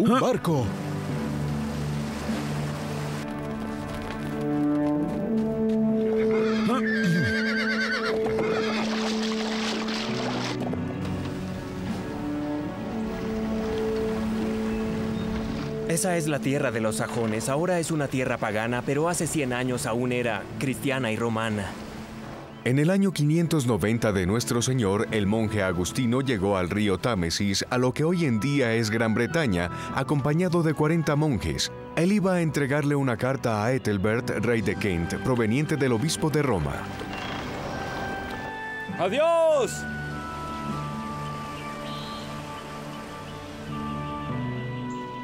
¡Un barco! Esa es la tierra de los sajones. Ahora es una tierra pagana, pero hace 100 años aún era cristiana y romana. En el año 590 de nuestro Señor, el monje Agustino llegó al río Támesis, a lo que hoy en día es Gran Bretaña, acompañado de 40 monjes. Él iba a entregarle una carta a Ethelbert, rey de Kent, proveniente del obispo de Roma. ¡Adiós!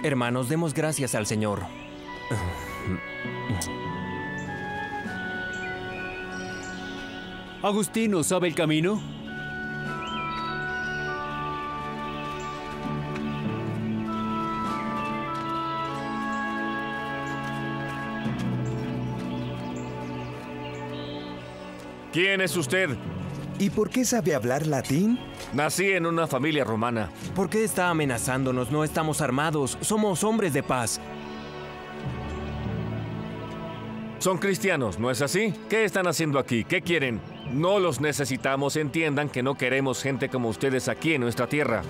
Hermanos, demos gracias al Señor. Agustino, ¿sabe el camino? ¿Quién es usted? ¿Y por qué sabe hablar latín? Nací en una familia romana. ¿Por qué está amenazándonos? No estamos armados, somos hombres de paz. Son cristianos, ¿no es así? ¿Qué están haciendo aquí? ¿Qué quieren? No los necesitamos, entiendan que no queremos gente como ustedes aquí en nuestra tierra.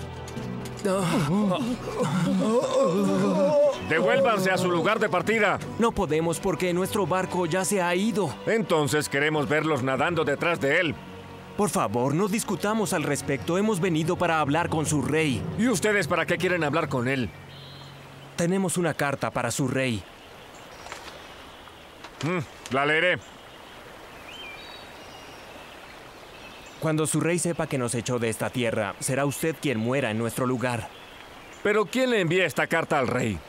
Devuélvanse a su lugar de partida. No podemos porque nuestro barco ya se ha ido. Entonces queremos verlos nadando detrás de él. Por favor, no discutamos al respecto. Hemos venido para hablar con su rey. ¿Y ustedes para qué quieren hablar con él? Tenemos una carta para su rey. Mm, la leeré. Cuando su rey sepa que nos echó de esta tierra, será usted quien muera en nuestro lugar. ¿Pero quién le envía esta carta al rey?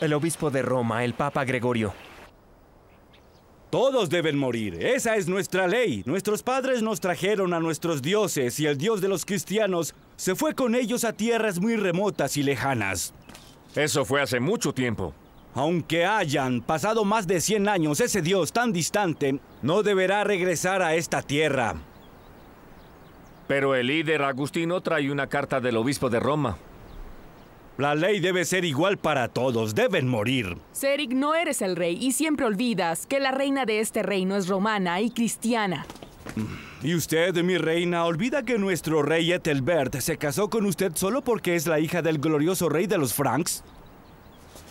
El obispo de Roma, el Papa Gregorio. Todos deben morir. Esa es nuestra ley. Nuestros padres nos trajeron a nuestros dioses y el dios de los cristianos se fue con ellos a tierras muy remotas y lejanas. Eso fue hace mucho tiempo. Aunque hayan pasado más de 100 años, ese dios tan distante no deberá regresar a esta tierra. Pero el líder Agustino trae una carta del obispo de Roma. La ley debe ser igual para todos, deben morir. Serik, no eres el rey y siempre olvidas que la reina de este reino es romana y cristiana. Y usted, mi reina, olvida que nuestro rey Ethelbert se casó con usted solo porque es la hija del glorioso rey de los Franks.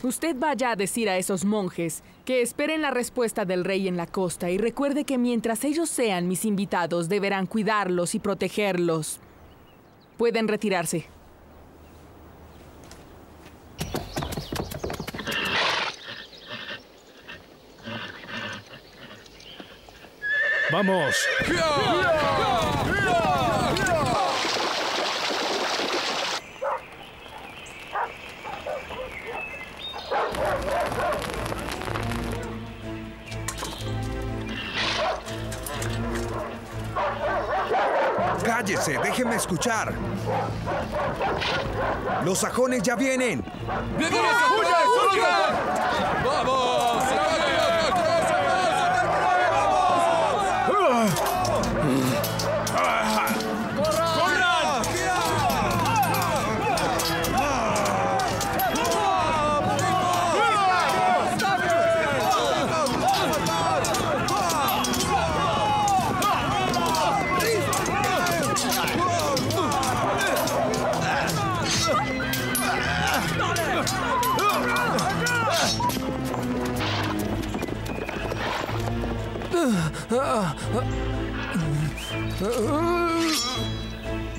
Usted vaya a decir a esos monjes que esperen la respuesta del rey en la costa y recuerde que mientras ellos sean mis invitados deberán cuidarlos y protegerlos. Pueden retirarse. ¡Vamos! ¡Cállese! ¡Déjeme escuchar! ¡Los sajones ya vienen!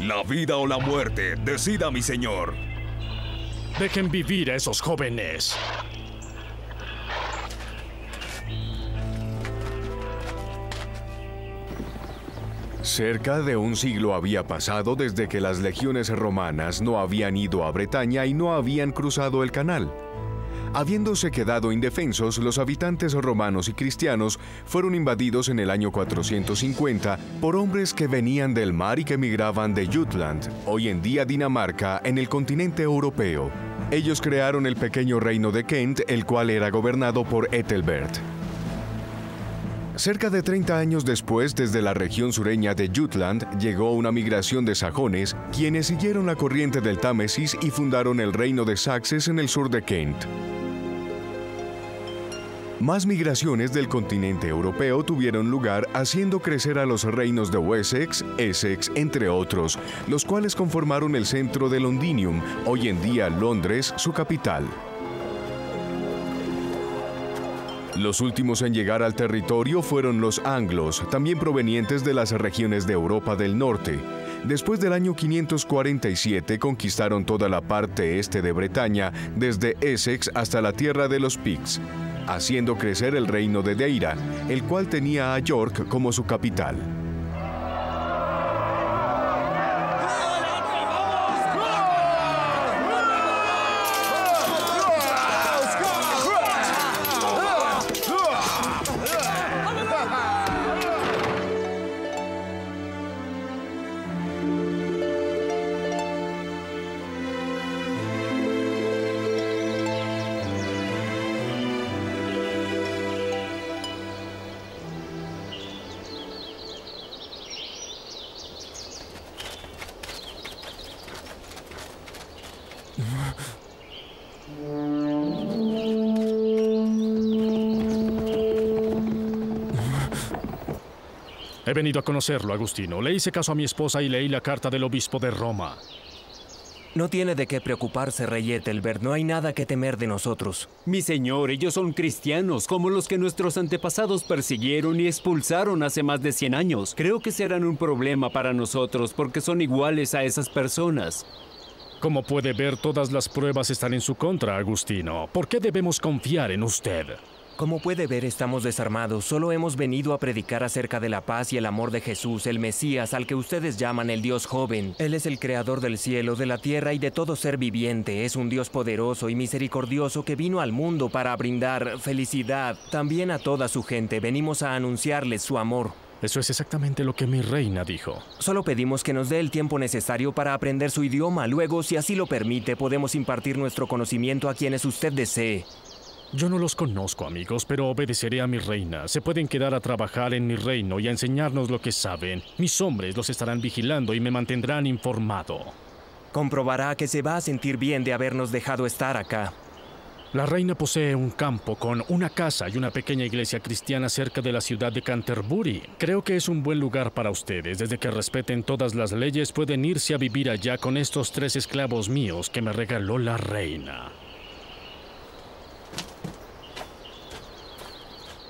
La vida o la muerte, decida mi señor. Dejen vivir a esos jóvenes. Cerca de un siglo había pasado desde que las legiones romanas no habían ido a Bretaña y no habían cruzado el canal. Habiéndose quedado indefensos, los habitantes romanos y cristianos fueron invadidos en el año 450 por hombres que venían del mar y que migraban de Jutland, hoy en día Dinamarca, en el continente europeo. Ellos crearon el pequeño reino de Kent, el cual era gobernado por Ethelbert. Cerca de 30 años después, desde la región sureña de Jutland, llegó una migración de sajones, quienes siguieron la corriente del Támesis y fundaron el reino de Saxes en el sur de Kent. Más migraciones del continente europeo tuvieron lugar haciendo crecer a los reinos de Wessex, Essex, entre otros, los cuales conformaron el centro de Londinium, hoy en día Londres, su capital. Los últimos en llegar al territorio fueron los anglos, también provenientes de las regiones de Europa del Norte. Después del año 547 conquistaron toda la parte este de Bretaña, desde Essex hasta la tierra de los Picts, haciendo crecer el reino de Deira, el cual tenía a York como su capital. He venido a conocerlo, Agustino. Le hice caso a mi esposa y leí la carta del obispo de Roma. No tiene de qué preocuparse, rey Ethelbert. No hay nada que temer de nosotros. Mi señor, ellos son cristianos, como los que nuestros antepasados persiguieron y expulsaron hace más de 100 años. Creo que serán un problema para nosotros porque son iguales a esas personas. Como puede ver, todas las pruebas están en su contra, Agustino. ¿Por qué debemos confiar en usted? Como puede ver, estamos desarmados. Solo hemos venido a predicar acerca de la paz y el amor de Jesús, el Mesías, al que ustedes llaman el Dios joven. Él es el creador del cielo, de la tierra y de todo ser viviente. Es un Dios poderoso y misericordioso que vino al mundo para brindar felicidad también a toda su gente. Venimos a anunciarles su amor. Eso es exactamente lo que mi reina dijo. Solo pedimos que nos dé el tiempo necesario para aprender su idioma. Luego, si así lo permite, podemos impartir nuestro conocimiento a quienes usted desee. Yo no los conozco, amigos, pero obedeceré a mi reina. Se pueden quedar a trabajar en mi reino y a enseñarnos lo que saben. Mis hombres los estarán vigilando y me mantendrán informado. Comprobará que se va a sentir bien de habernos dejado estar acá. La reina posee un campo con una casa y una pequeña iglesia cristiana cerca de la ciudad de Canterbury. Creo que es un buen lugar para ustedes. Desde que respeten todas las leyes, pueden irse a vivir allá con estos tres esclavos míos que me regaló la reina.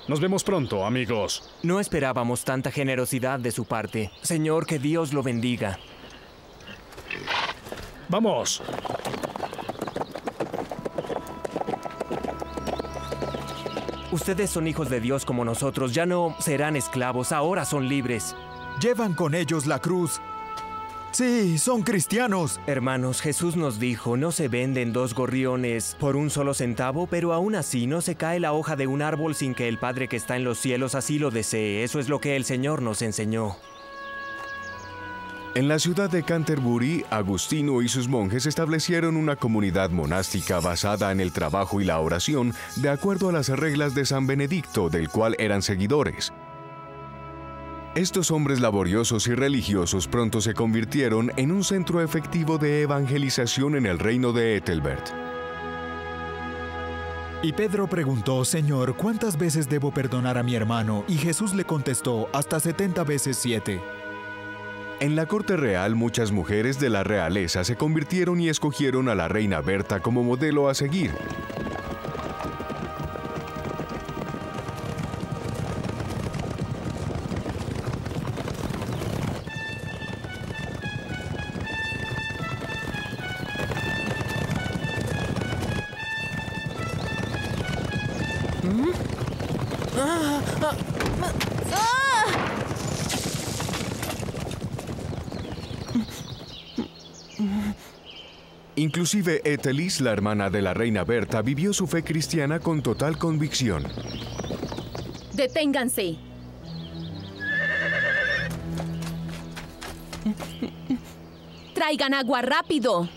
Nos vemos pronto, amigos. No esperábamos tanta generosidad de su parte. Señor, que Dios lo bendiga. Vamos. Ustedes son hijos de Dios como nosotros. Ya no serán esclavos, ahora son libres. Llevan con ellos la cruz. Sí, son cristianos. Hermanos, Jesús nos dijo, no se venden dos gorriones por un solo centavo, pero aún así no se cae la hoja de un árbol sin que el Padre que está en los cielos así lo desee. Eso es lo que el Señor nos enseñó. En la ciudad de Canterbury, Agustino y sus monjes establecieron una comunidad monástica basada en el trabajo y la oración de acuerdo a las reglas de San Benedicto, del cual eran seguidores. Estos hombres laboriosos y religiosos pronto se convirtieron en un centro efectivo de evangelización en el reino de Ethelbert. Y Pedro preguntó, Señor, ¿cuántas veces debo perdonar a mi hermano? Y Jesús le contestó, hasta 70 veces siete. En la corte real, muchas mujeres de la realeza se convirtieron y escogieron a la reina Berta como modelo a seguir. Inclusive Etelis, la hermana de la reina Berta, vivió su fe cristiana con total convicción. Deténganse. Traigan agua rápido.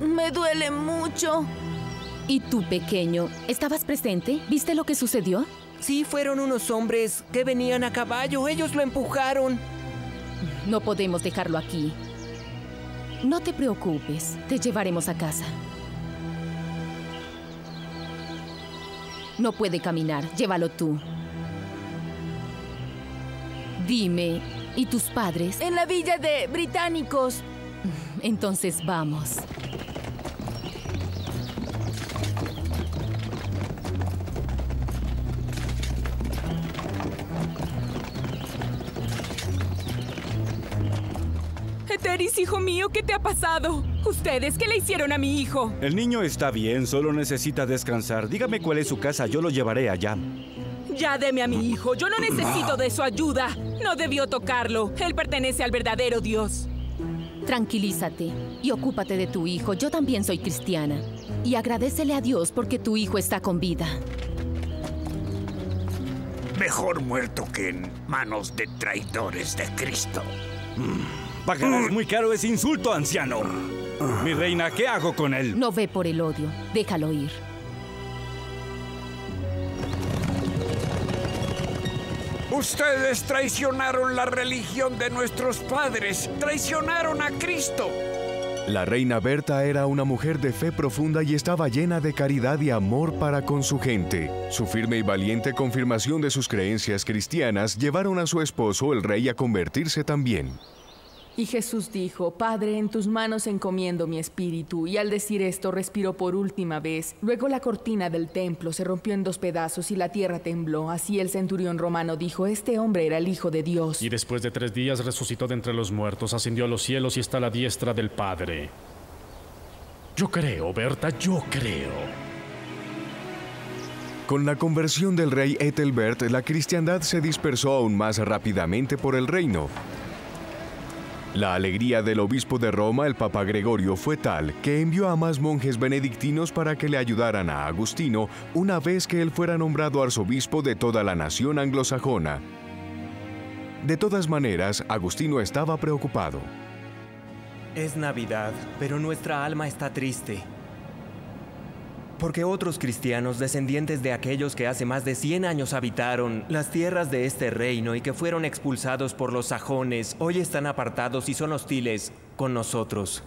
Me duele mucho. ¿Y tú, pequeño? ¿Estabas presente? ¿Viste lo que sucedió? Sí, fueron unos hombres que venían a caballo. Ellos lo empujaron. No podemos dejarlo aquí. No te preocupes, te llevaremos a casa. No puede caminar, llévalo tú. Dime, ¿y tus padres? En la villa de británicos. Entonces vamos. Hijo mío, ¿qué te ha pasado? ¿Ustedes qué le hicieron a mi hijo? El niño está bien, solo necesita descansar. Dígame cuál es su casa, yo lo llevaré allá. Ya deme a mi hijo, yo no necesito de su ayuda. No debió tocarlo. Él pertenece al verdadero Dios. Tranquilízate y ocúpate de tu hijo. Yo también soy cristiana. Y agradecele a Dios porque tu hijo está con vida. Mejor muerto que en manos de traidores de Cristo. Pagarás muy caro ese insulto, anciano. Mi reina, ¿qué hago con él? No ve por el odio. Déjalo ir. Ustedes traicionaron la religión de nuestros padres. Traicionaron a Cristo. La reina Berta era una mujer de fe profunda y estaba llena de caridad y amor para con su gente. Su firme y valiente confirmación de sus creencias cristianas llevaron a su esposo, el rey, a convertirse también. Y Jesús dijo, Padre, en tus manos encomiendo mi espíritu. Y al decir esto, respiró por última vez. Luego la cortina del templo se rompió en dos pedazos y la tierra tembló. Así el centurión romano dijo, este hombre era el Hijo de Dios. Y después de tres días resucitó de entre los muertos, ascendió a los cielos y está a la diestra del Padre. Yo creo, Berta, yo creo. Con la conversión del rey Ethelbert, la cristiandad se dispersó aún más rápidamente por el reino. La alegría del obispo de Roma, el Papa Gregorio, fue tal que envió a más monjes benedictinos para que le ayudaran a Agustino una vez que él fuera nombrado arzobispo de toda la nación anglosajona. De todas maneras, Agustino estaba preocupado. Es Navidad, pero nuestra alma está triste. Porque otros cristianos, descendientes de aquellos que hace más de 100 años habitaron las tierras de este reino y que fueron expulsados por los sajones, hoy están apartados y son hostiles con nosotros.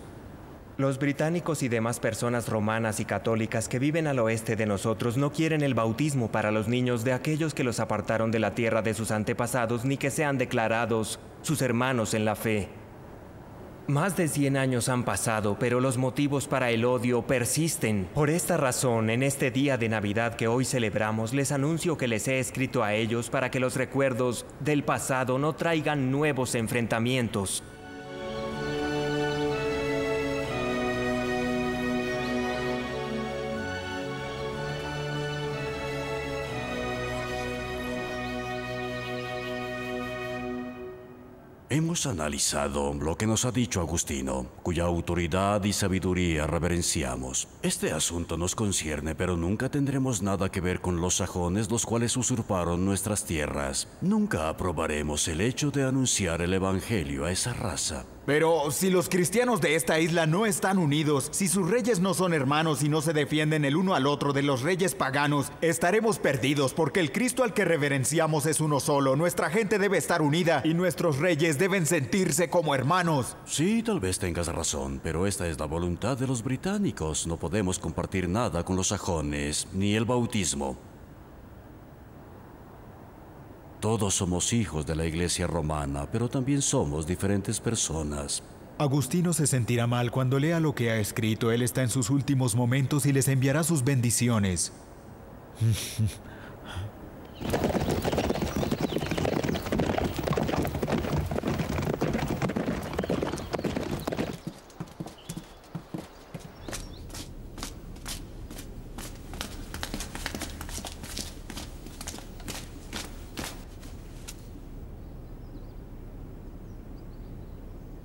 Los británicos y demás personas romanas y católicas que viven al oeste de nosotros no quieren el bautismo para los niños de aquellos que los apartaron de la tierra de sus antepasados ni que sean declarados sus hermanos en la fe. Más de 100 años han pasado, pero los motivos para el odio persisten. Por esta razón, en este día de Navidad que hoy celebramos, les anuncio que les he escrito a ellos para que los recuerdos del pasado no traigan nuevos enfrentamientos. Hemos analizado lo que nos ha dicho Agustino, cuya autoridad y sabiduría reverenciamos. Este asunto nos concierne, pero nunca tendremos nada que ver con los sajones, los cuales usurparon nuestras tierras. Nunca aprobaremos el hecho de anunciar el Evangelio a esa raza. Pero si los cristianos de esta isla no están unidos, si sus reyes no son hermanos y no se defienden el uno al otro de los reyes paganos, estaremos perdidos porque el Cristo al que reverenciamos es uno solo. Nuestra gente debe estar unida y nuestros reyes deben sentirse como hermanos. Sí, tal vez tengas razón, pero esta es la voluntad de los británicos. No podemos compartir nada con los sajones, ni el bautismo. Todos somos hijos de la iglesia romana, pero también somos diferentes personas. Agustino se sentirá mal cuando lea lo que ha escrito. Él está en sus últimos momentos y les enviará sus bendiciones.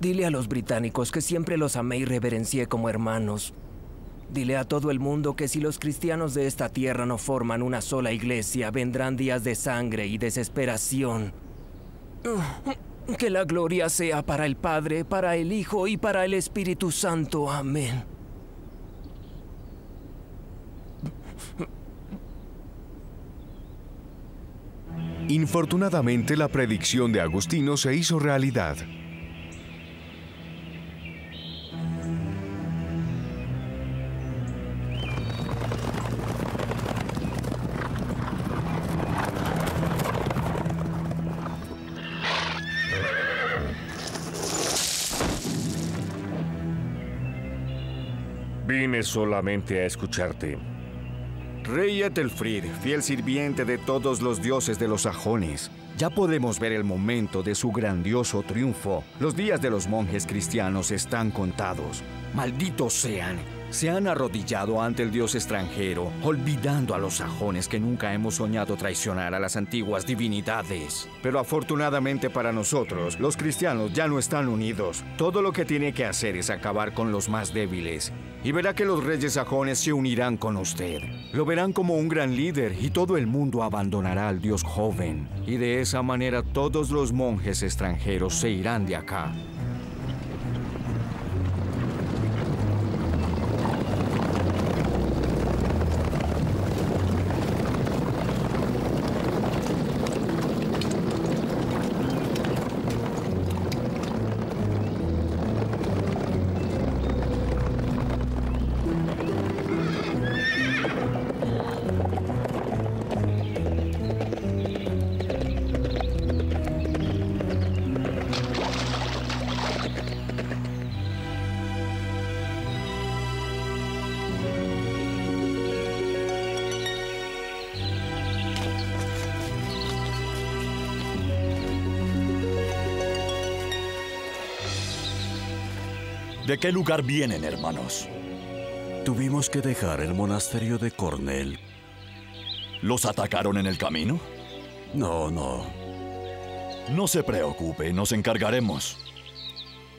Dile a los británicos que siempre los amé y reverencié como hermanos. Dile a todo el mundo que si los cristianos de esta tierra no forman una sola iglesia, vendrán días de sangre y desesperación. Que la gloria sea para el Padre, para el Hijo y para el Espíritu Santo. Amén. Infortunadamente la predicción de Agustino se hizo realidad. Solamente a escucharte. Rey Etelfrid, fiel sirviente de todos los dioses de los sajones, ya podemos ver el momento de su grandioso triunfo. Los días de los monjes cristianos están contados. Malditos sean. Se han arrodillado ante el dios extranjero, olvidando a los sajones que nunca hemos soñado traicionar a las antiguas divinidades. Pero afortunadamente para nosotros, los cristianos ya no están unidos. Todo lo que tiene que hacer es acabar con los más débiles. Y verá que los reyes sajones se unirán con usted. Lo verán como un gran líder y todo el mundo abandonará al dios joven. Y de esa manera todos los monjes extranjeros se irán de acá. ¿De qué lugar vienen, hermanos? Tuvimos que dejar el monasterio de Cornell. ¿Los atacaron en el camino? No, no. No se preocupe, nos encargaremos.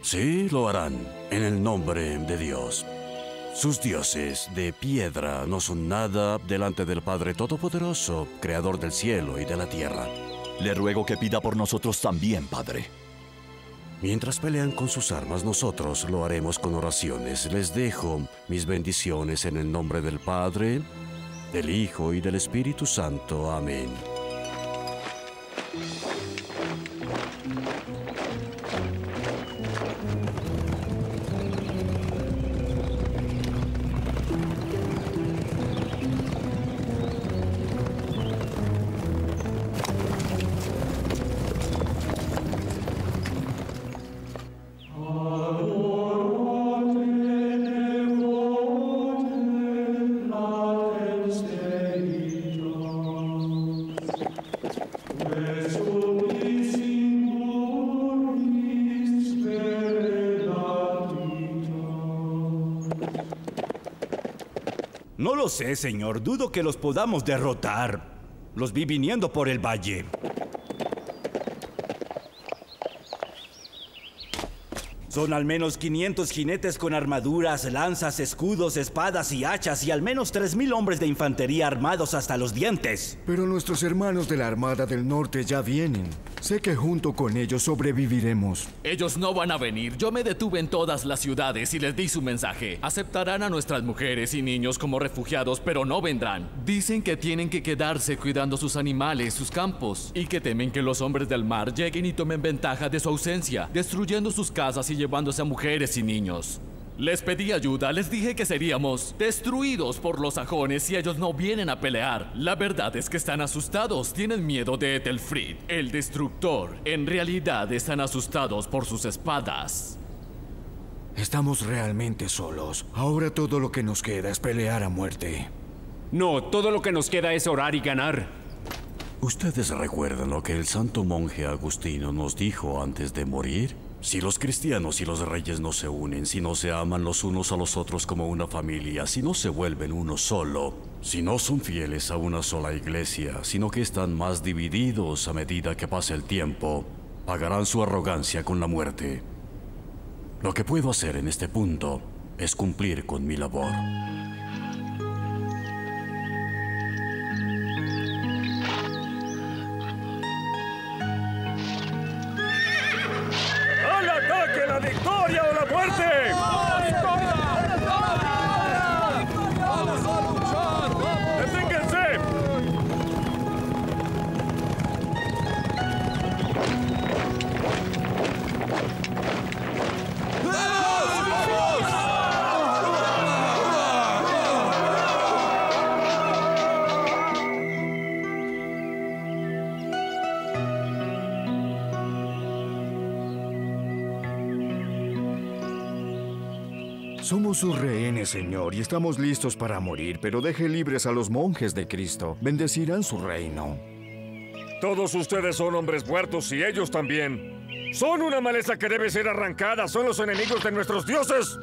Sí, lo harán, en el nombre de Dios. Sus dioses de piedra no son nada delante del Padre Todopoderoso, Creador del cielo y de la tierra. Le ruego que pida por nosotros también, Padre. Mientras pelean con sus armas, nosotros lo haremos con oraciones. Les dejo mis bendiciones en el nombre del Padre, del Hijo y del Espíritu Santo. Amén. No lo sé, señor. Dudo que los podamos derrotar. Los vi viniendo por el valle. Son al menos 500 jinetes con armaduras, lanzas, escudos, espadas y hachas y al menos 3.000 hombres de infantería armados hasta los dientes. Pero nuestros hermanos de la Armada del Norte ya vienen. Sé que junto con ellos sobreviviremos. Ellos no van a venir. Yo me detuve en todas las ciudades y les di su mensaje. Aceptarán a nuestras mujeres y niños como refugiados, pero no vendrán. Dicen que tienen que quedarse cuidando sus animales, sus campos, y que temen que los hombres del mar lleguen y tomen ventaja de su ausencia, destruyendo sus casas y llevándose a mujeres y niños. Les pedí ayuda, les dije que seríamos destruidos por los sajones si ellos no vienen a pelear. La verdad es que están asustados, tienen miedo de Ethelfrid, el destructor. En realidad están asustados por sus espadas. Estamos realmente solos. Ahora todo lo que nos queda es pelear a muerte. No, todo lo que nos queda es orar y ganar. ¿Ustedes recuerdan lo que el santo monje Agustino nos dijo antes de morir? Si los cristianos y los reyes no se unen, si no se aman los unos a los otros como una familia, si no se vuelven uno solo, si no son fieles a una sola iglesia, sino que están más divididos a medida que pasa el tiempo, pagarán su arrogancia con la muerte. Lo que puedo hacer en este punto es cumplir con mi labor. Somos sus rehenes, Señor, y estamos listos para morir, pero deje libres a los monjes de Cristo. Bendecirán su reino. Todos ustedes son hombres muertos y ellos también. Son una maleza que debe ser arrancada. Son los enemigos de nuestros dioses.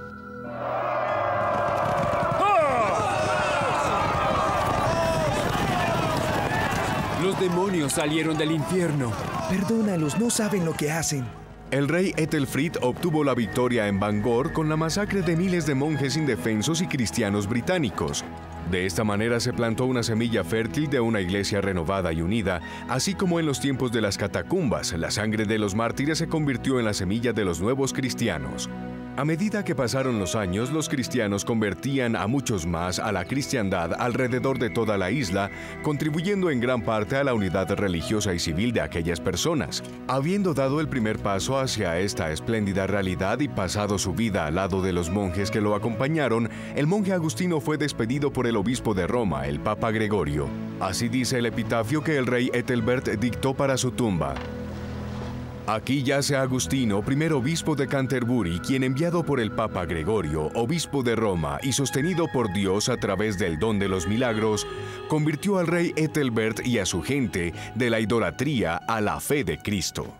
Los demonios salieron del infierno. Perdónalos, no saben lo que hacen. El rey Ethelfrid obtuvo la victoria en Bangor con la masacre de miles de monjes indefensos y cristianos británicos. De esta manera se plantó una semilla fértil de una iglesia renovada y unida, así como en los tiempos de las catacumbas, la sangre de los mártires se convirtió en la semilla de los nuevos cristianos. A medida que pasaron los años, los cristianos convertían a muchos más a la cristiandad alrededor de toda la isla, contribuyendo en gran parte a la unidad religiosa y civil de aquellas personas. Habiendo dado el primer paso hacia esta espléndida realidad y pasado su vida al lado de los monjes que lo acompañaron, el monje Agustino fue despedido por el obispo de Roma, el Papa Gregorio. Así dice el epitafio que el rey Ethelbert dictó para su tumba. Aquí yace Agustino, primer obispo de Canterbury, quien enviado por el Papa Gregorio, obispo de Roma, y sostenido por Dios a través del don de los milagros, convirtió al rey Ethelbert y a su gente de la idolatría a la fe de Cristo.